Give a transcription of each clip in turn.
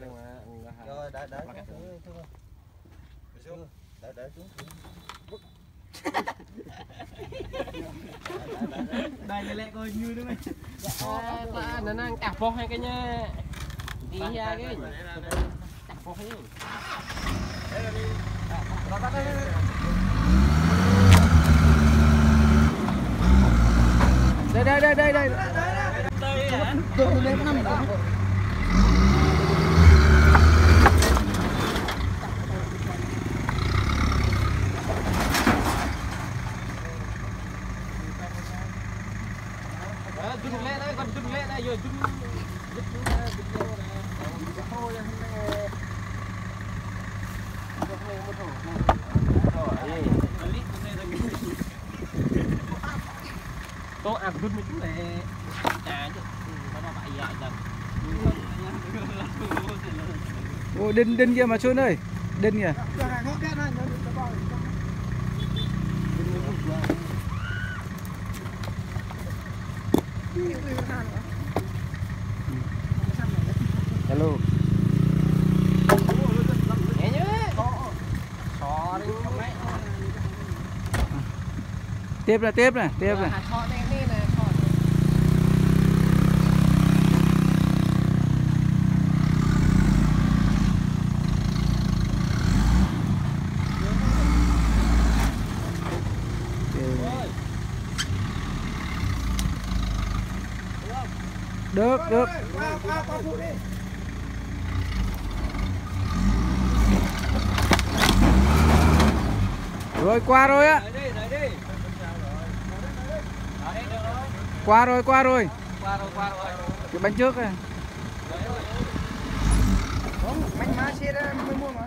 rồi để để xuống để để xuống. Đây là lẹ coi như đấy mày. À, nó đang cạp vô hai cái nha. Đi ra cái. cạp vô hai đây đây đây đây đây. Jun lẹ đây, con jun lẹ đây, rồi jun Tôi ăn jun một chút này Chà chứ Nó mà bại dại dần Ồ, đinh đinh kia mà chôn ơi đinh kìa. Hello tiếp là tiếp này tiếp này Thank you. Được được. Rồi, qua rồi á. Qua rồi qua rồi. Cái bánh trước này bánh má xe đó mới mua mà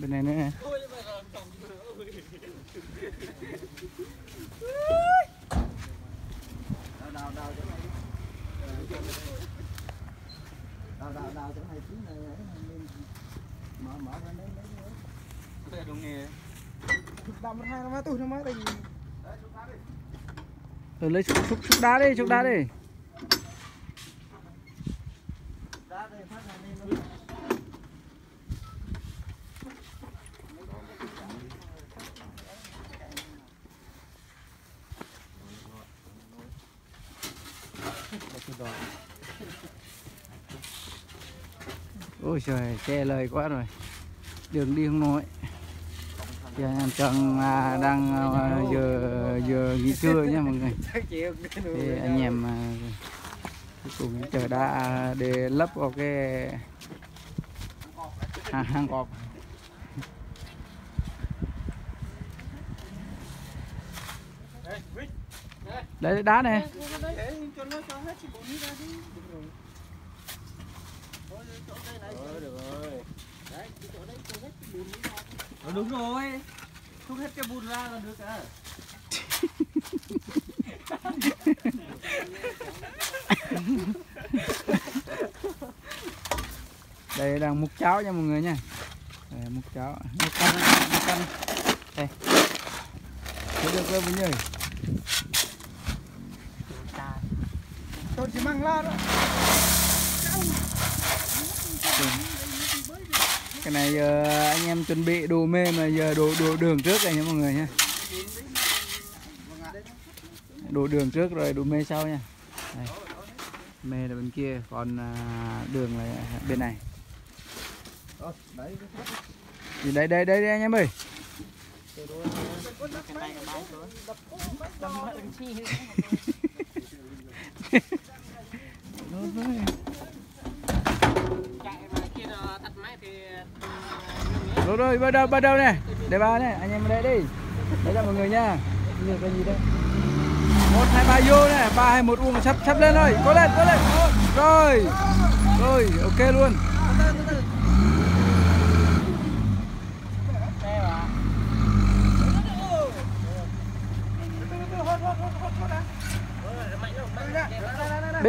bên này nữa đào đào chỗ này đào đào đào chỗ này tiếng này mở mở ra đấy đấy Đây là nghề đào một hai nó má tôi nó má đây gì ừ, lấy xúc, xúc, xúc đá đi xúc đá đi. đá đây phát này lên luôn ôi trời che lời quá rồi. Đường đi không nổi anh Trần à, đang à, giờ giờ nghỉ trưa nha mọi người. Thì anh em à, cùng chờ đã để lấp vào cái hàng, hàng cọp. Đấy đá này cho nó cho hết chị bổ đi ra đi được rồi thôi chỗ đây này rồi được rồi đấy chỗ đấy cho hết cái bùn ra ừ, đúng rồi. Không hết cái bùn ra là được à. Đây là múc cháo nha mọi người nha. Đây, múc cháo. Múc canh múc canh. Đây. Thấy được rồi mọi người tôi chỉ mang la đó. Cái này giờ anh em chuẩn bị đồ mê mà giờ đồ đồ đường trước này nha mọi người nha. Đồ đường trước rồi đồ mê sau nha. Đây. mê là bên kia còn à, đường là bên này. Thì đây đây đây, đây anh em ơi Ừ, rồi rồi, bắt đầu bắt đầu này để ba này anh em đây đi. Đấy là mọi người nha Bây giờ cái gì đây. Một, hai, ba, vô này ba hai một uông sắp sắp lên rồi cố lên cố lên. Rồi rồi, ok luôn.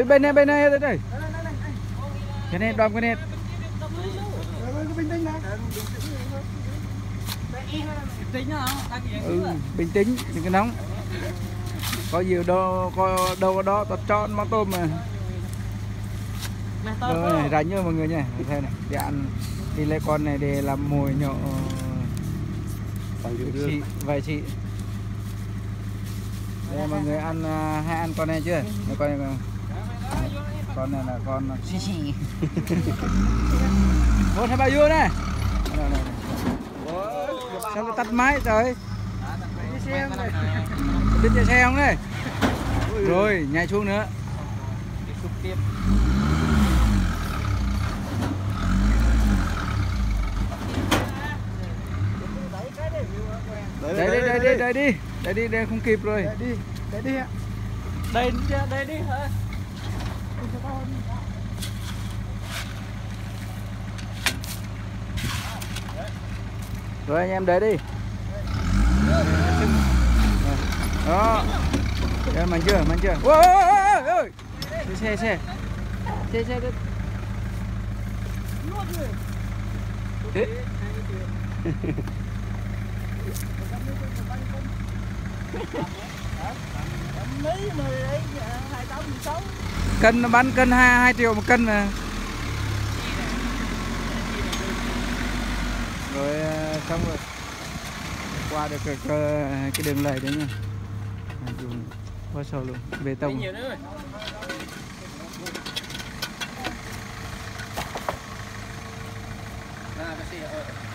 Bên bên này bên này đây đây cái này đoàn cái này. Ừ, bình tĩnh đừng có nóng. Có nhiều đâu có đâu có đó tao cho mắm tôm mà. Rồi rảnh nhớ mọi người nha theo này để ăn. Đi lấy con này để làm mồi nhọ chị vài chị. Đây mọi người ăn à, hay ăn con này chưa? Con này con này là con xì xì. Một hai ba vô này. Sao nó tắt máy trời? Biết chạy xe không đây rồi nhảy xuống nữa. Đây đây đây đây đây đi. Đây đi đây không kịp rồi. Đi để đi ạ. Đây đây đi hả rồi anh em để đi. Đó. Đây mạnh chưa mạnh chưa? Ôi ôi ôi ôi xe xe xe. Xe đấy Ê. mấy cân nó bán cân 2, 2 triệu một cân mà. Rồi ờ, xong rồi. Qua được cái, cái đường lầy đấy nha dùng qua sâu luôn. Bê tông. Ah, let's.